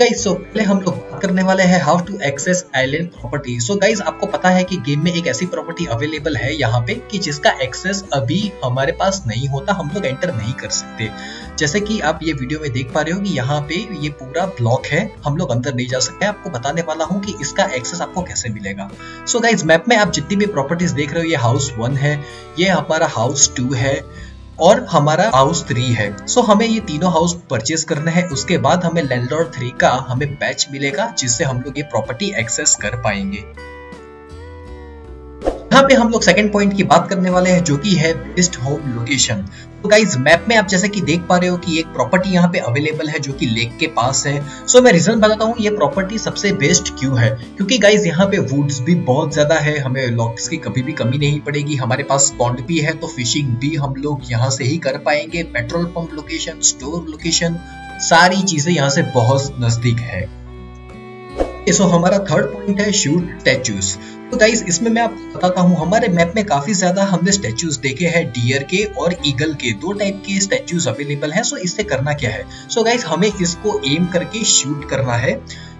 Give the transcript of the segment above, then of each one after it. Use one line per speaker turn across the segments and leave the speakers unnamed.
Guys so पहले हम लोग करने वाले हैं how to access island property so guys आपको पता है कि गेम में एक ऐसी प्रॉपर्टी अवेलेबल है यहाँ पे कि जिसका एक्सेस अभी हमारे पास नहीं होता, हम लोग एंटर नहीं कर सकते। जैसे कि आप ये वीडियो में देख पा रहे हो कि यहाँ पे ये पूरा ब्लॉक है, हम लोग अंदर नहीं जा सकते। आपको बताने वाला हूँ कि इसका एक्सेस आपको कैसे मिलेगा। सो गाइज़ मैप में आप जितनी भी प्रॉपर्टीज़ देख रहे हो, ये हाउस वन है, ये हमारा हाउस टू है। और हमारा हाउस थ्री है। सो हमें ये तीनों हाउस परचेज करना है। उसके बाद हमें लैंडलॉर्ड थ्री का हमें बैच मिलेगा, जिससे हम लोग ये प्रॉपर्टी एक्सेस कर पाएँगे। यहाँ पे हम लोग सेकंड पॉइंट की बात करने वाले हैं जो कि है बेस्ट होम लोकेशन तो गाइज़ मैप में आप जैसे कि देख पा रहे हो कि एक प्रॉपर्टी यहाँ पे अवेलेबल है जो कि लेक के पास है. सो so, मैं रीजन बताता हूँ ये प्रॉपर्टी सबसे बेस्ट क्यों है? क्योंकि गाइज़ यहाँ पे वुड्स भी बहुत ज़्यादा है हमें लॉक्स की कभी भी कमी नहीं पड़ेगी. हमारे पास पॉन्ड भी है तो फिशिंग भी हम लोग यहाँ से ही कर पाएँगे. Petrol pump location store location सारी चीज़ें यहाँ से बहुत नज़दीक है. सो हमारा थर्ड पॉइंट है शूट स्टैचूज तो गाइस इसमें मैं आपको बताता हूँ, हमारे मैप में काफ़ी ज़्यादा हमने स्टैचूज देखे हैं डियर के और ईगल के, दो टाइप के स्टैचूज अवेलेबल हैं सो इससे करना क्या है? सो so गाइस हमें इसको एम करके शूट करना है।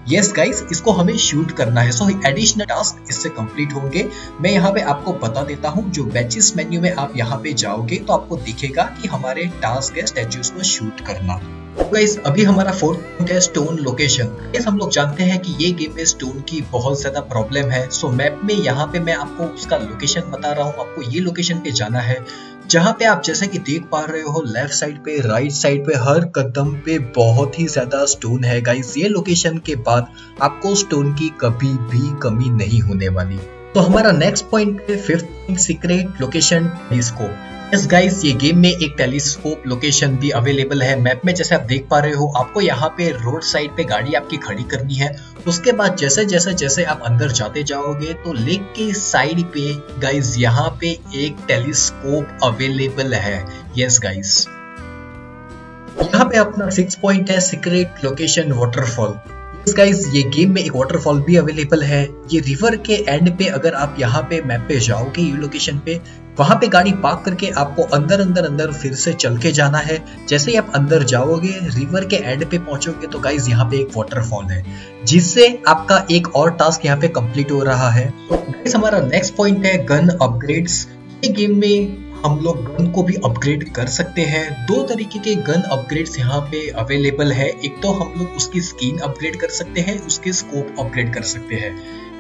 यस yes गाइस इसको हमें शूट करना है। सो एडिशनल टास्क इससे कंप्लीट होंगे। मैं यहाँ पे आपको बता देता हूँ, जो बैचेस मेन्यू में आप यहाँ पे जाओगे तो आपको दिखेगा कि हमारे टास्क है स्टैचूज को शूट करना। गाइस अभी हमारा फोर्थ पॉइंट है स्टोन लोकेशन गाइस हम लोग जानते हैं कि ये गेम में स्टोन की बहुत ज़्यादा प्रॉब्लम है। सो मैप में यहाँ पे मैं आपको उसका लोकेशन बता रहा हूँ। आपको ये लोकेशन पे जाना है। जहाँ पे आप जैसे कि देख पा रहे हो लेफ़्ट साइड पे राइट साइड पे, हर कदम पे बहुत ही ज़्यादा स्टोन है। गाइस ये लोकेशन के बाद आपको स्टोन की कभी भी कमी नहीं होने वाली। तो हमारा नेक्स्ट पॉइंट है फिफ्थ सीक्रेट लोकेशन इसको यस गाइस ये गेम में एक टेलीस्कोप लोकेशन भी अवेलेबल है। मैप में जैसे आप देख पा रहे हो, आपको यहाँ पे रोड साइड पे गाड़ी आपकी खड़ी करनी है। उसके बाद जैसे जैसे जैसे आप अंदर जाते जाओगे तो लेक के साइड पे गाइस यहाँ पे एक टेलीस्कोप अवेलेबल है। यस गाइस यहाँ पे अपना सिक्स पॉइंट है सीक्रेट लोकेशन वाटरफॉल गाइस ये गेम में एक वाटरफॉल भी अवेलेबल है। ये रिवर के एंड पे अगर आप यहाँ पे मैप पे जाओगे, ये लोकेशन पे वहाँ पे गाड़ी पार्क करके आपको अंदर अंदर अंदर फिर से चल के जाना है। जैसे ही आप अंदर जाओगे, रिवर के एंड पे पहुंचोगे तो गाइज़ यहाँ पे एक वाटरफॉल है, जिससे आपका एक और टास्क यहाँ पे कंप्लीट हो रहा है। तो गाइज़ हमारा नेक्स्ट पॉइंट है गन अपग्रेड्स ये गेम में हम लोग गन को भी अपग्रेड कर सकते हैं। दो तरीके के गन अपग्रेड्स यहाँ पे अवेलेबल है। एक तो हम लोग उसकी स्किन अपग्रेड कर सकते हैं, उसके स्कोप अपग्रेड कर सकते हैं।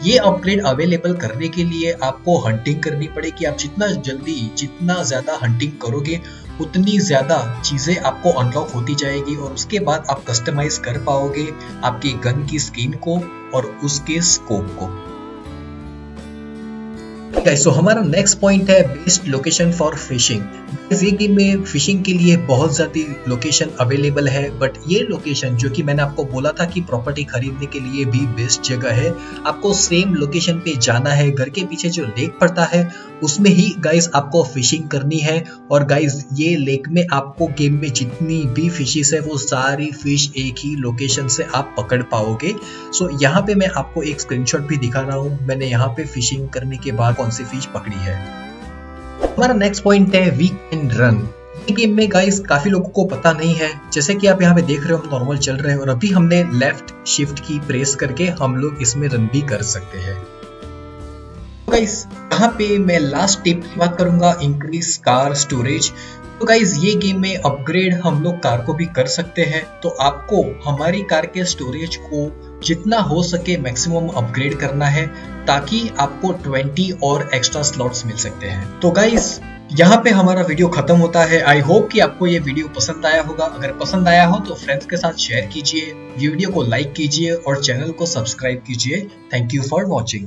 ये अपग्रेड अवेलेबल करने के लिए आपको हंटिंग करनी पड़ेगी। आप जितना जल्दी, जितना ज़्यादा हंटिंग करोगे, उतनी ज़्यादा चीज़ें आपको अनलॉक होती जाएगी और उसके बाद आप कस्टमाइज कर पाओगे आपकी गन की स्किन को और उसके स्कोप को। गाइस सो हमारा नेक्स्ट पॉइंट है best location for fishing game में फिशिंग के लिए बहुत ज़्यादा लोकेशन अवेलेबल है बट ये लोकेशन जो कि मैंने आपको बोला था कि प्रॉपर्टी खरीदने के लिए भी बेस्ट जगह है, आपको सेम लोकेशन पे जाना है, घर के पीछे जो लेक पड़ता है, उसमें ही गाइस आपको फिशिंग करनी है, और गाइस ये लेक में आपको गेम में जितनी भी फिशेस है, वो सारी फ़िश एक ही लोकेशन से आप पकड़ पाओगे। सो यहाँ पे मैं आपको एक स्क्रीनशॉट भी दिखा रहा हूँ, मैंने यहाँ पे फिशिंग करने के बाद कौन सी फ़िश पकड़ी है। हमारा नेक्स्ट पॉइंट है वीक एंड रन गेम में गाइस काफ़ी लोगों को पता नहीं है, जैसे कि आप यहाँ पे देख रहे हो हम नॉर्मल चल रहे हैं और अभी हमने लेफ़्ट शिफ्ट की प्रेस करके हम लोग इसमें रन भी कर सकते हैं। तो गाइस यहाँ पे मैं लास्ट टिप की बात करूँगा इंक्रीज कार स्टोरेज तो गाइज़ ये गेम में अपग्रेड हम लोग कार को भी कर सकते हैं। तो आपको हमारी कार के स्टोरेज को जितना हो सके मैक्सिमम अपग्रेड करना है, ताकि आपको 20 और एक्स्ट्रा स्लॉट्स मिल सकते हैं। तो गाइज़ यहाँ पे हमारा वीडियो खत्म होता है। आई होप कि आपको ये वीडियो पसंद आया होगा। अगर पसंद आया हो तो फ्रेंड्स के साथ शेयर कीजिए। वीडियो को लाइक कीजिए और चैनल को सब्सक्राइब कीजिए। Thank you for watching